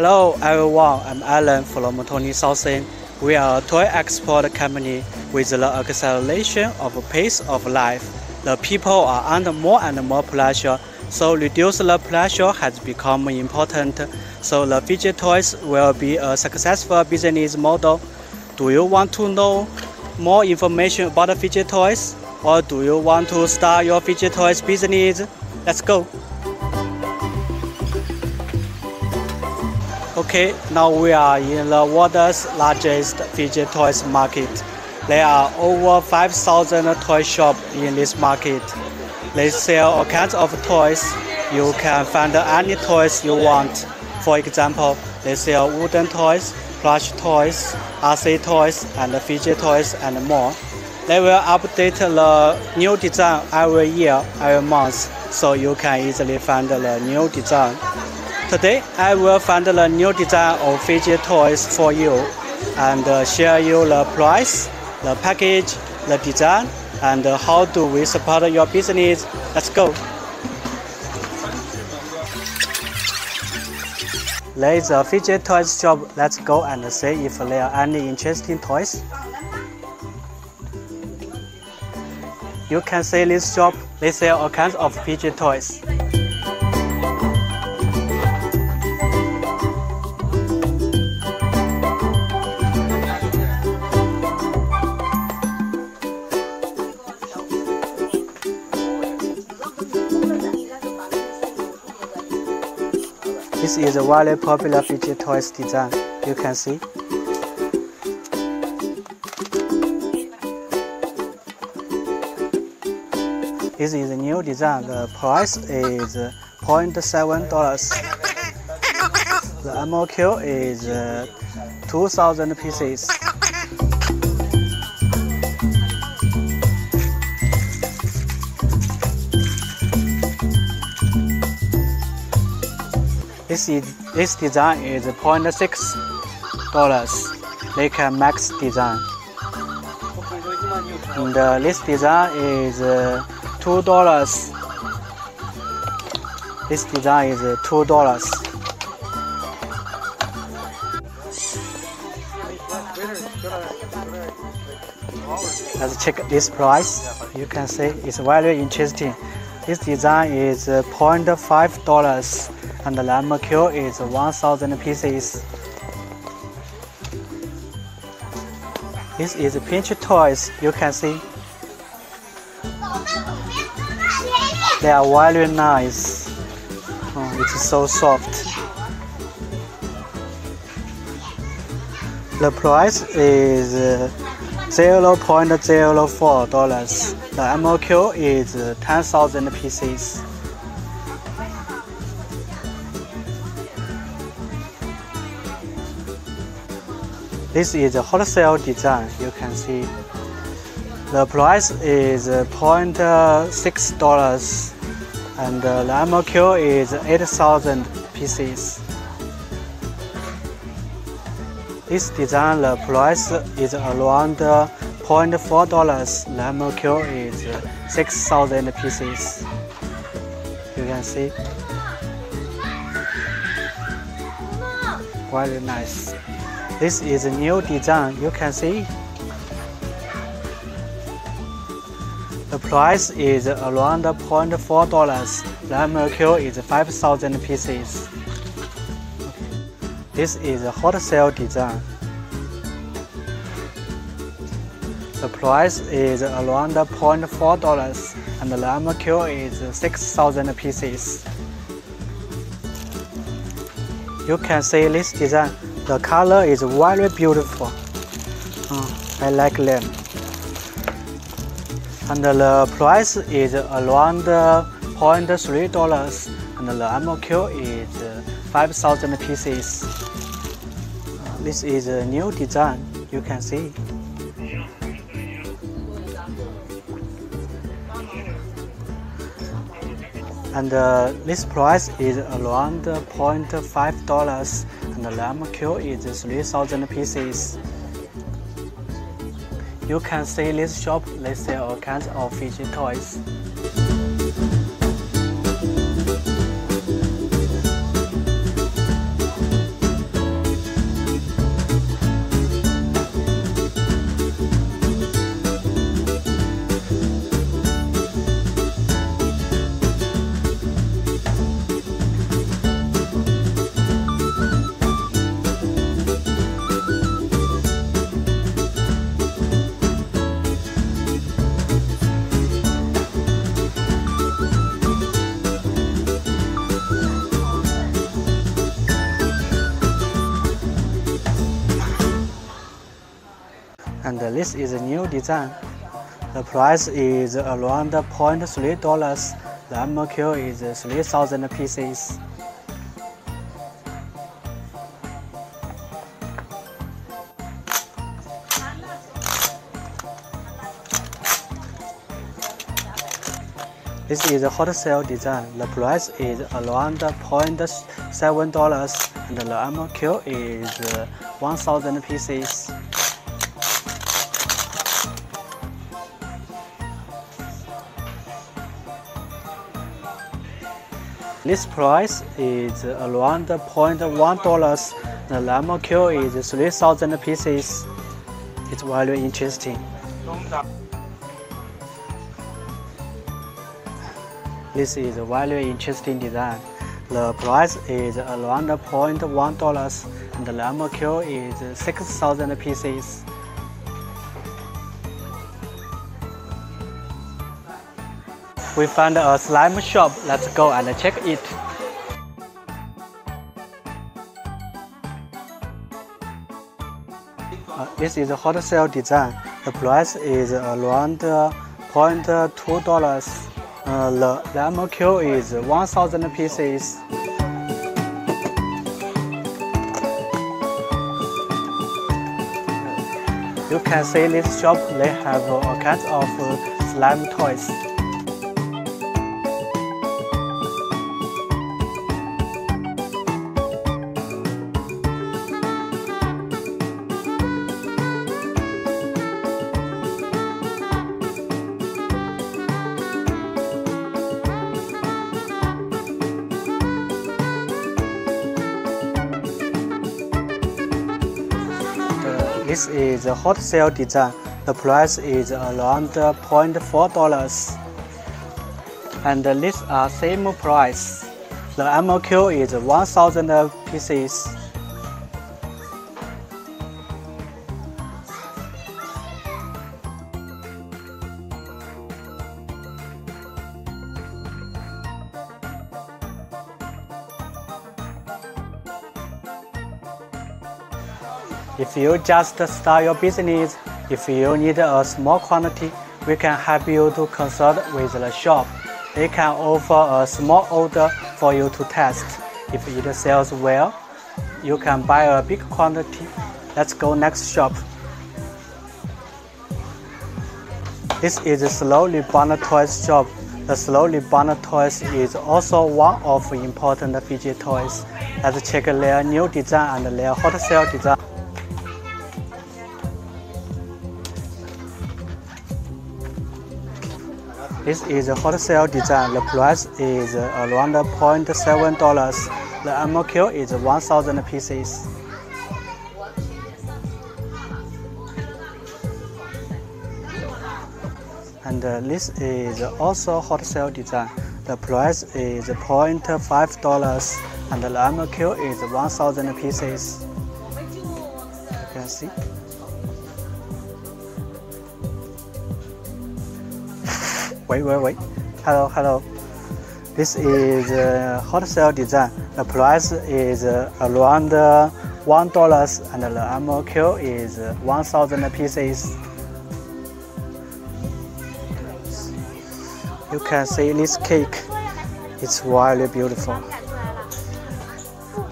Hello everyone, I'm Alan from Tony Sourcing. We are a toy export company with the acceleration of pace of life. The people are under more and more pressure, so reduce the pressure has become important. So the fidget toys will be a successful business model. Do you want to know more information about fidget toys? Or do you want to start your fidget toys business? Let's go! Okay, now we are in the world's largest fidget toys market. There are over 5,000 toy shops in this market. They sell all kinds of toys. You can find any toys you want. For example, they sell wooden toys, plush toys, RC toys, and fidget toys, and more. They will update the new design every year, every month, so you can easily find the new design. Today, I will find the new design of fidget toys for you and uh, share you the price, the package, the design, and uh, how do we support your business. Let's go. There is a fidget toys shop. Let's go and see if there are any interesting toys. You can see this shop. They sell all kinds of fidget toys. Is a very popular fidget toys design. You can see. This is a new design. The price is $0.7. The MOQ is uh, 2,000 pieces. This is this design is 0.6 dollars. Can max design. And uh, this design is uh, two dollars. This design is uh, two dollars. Let's check this price. You can see it's very interesting. This design is uh, 0.5 dollars and the MOQ is 1000 pieces. This is pinch toys, you can see. They are very nice. Oh, it's so soft. The price is uh, $0.04. The MOQ is 10,000 pieces. This is a wholesale design, you can see. The price is uh, $0.6 and uh, the MOQ is 8,000 pieces. This design, the price is around uh, $0.4. The MOQ is 6,000 pieces. You can see. Very nice. This is a new design, you can see. The price is around $0.4. The MOQ is 5,000 pieces. This is a wholesale design. The price is around $0.4 and the MOQ is 6,000 pieces. You can see this design the color is very beautiful. Uh, I like them. And the price is around $0.3 and the MOQ is 5,000 pieces. Uh, this is a new design, you can see. And uh, this price is around $0.5 the MOQ is 3000 pieces. You can see this shop, they sell all kinds of fidget toys. This is a new design. The price is around $0.3. The MOQ is 3,000 pieces. This is a hot sale design. The price is around $0.7 and the MOQ is 1000 pieces. This price is around $0.1. The MOQ is 3000 pieces. It's very interesting. This is a very interesting design. The price is around $0.1 and the MOQ is 6,000 pieces. We found a slime shop. Let's go and check it. Uh, this is a hot sale design. The price is around $0.2. Uh, the, the MOQ is 1000 pieces. You can see this shop, they have a kinds of slime toys. This is a hot design. The price is around $0.4 and these are same price. The MOQ is 1000 pieces. If you just start your business, if you need a small quantity, we can help you to consult with the shop. They can offer a small order for you to test. If it sells well, you can buy a big quantity. Let's go next shop. This is the Slowly Bond Toys shop. The Slowly Bond Toys is also one of important fidget toys. Let's check their new design and their hot sale design. This is a hot sale design. The price is around $0.7. The MOQ is 1000 pieces. And uh, this is also hot sale design. The price is $0.5 and the MOQ is 1000 pieces. You can see. Wait, wait, wait. Hello, hello. This is a hot sale design. The price is uh, around uh, one dollars and the MOQ is 1,000 pieces. You can see this cake. It's really beautiful.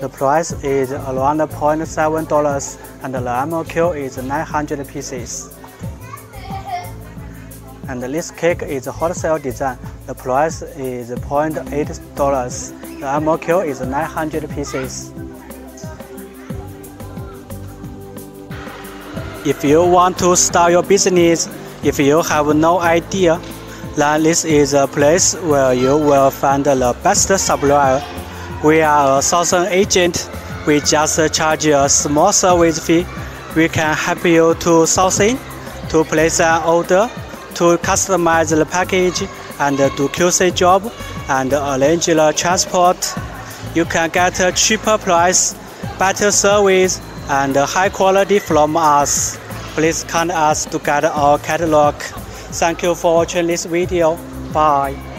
The price is around $0.7 and the MOQ is 900 pieces. And this cake is a hot sale design. The price is $0.8. The MOQ is 900 pieces. If you want to start your business, if you have no idea, then this is a place where you will find the best supplier. We are a sourcing agent. We just charge a small service fee. We can help you to sourcing, to place an order, to customize the package and do QC job and arrange the transport. You can get a cheaper price, better service, and high quality from us. Please contact us to get our catalog. Thank you for watching this video. Bye.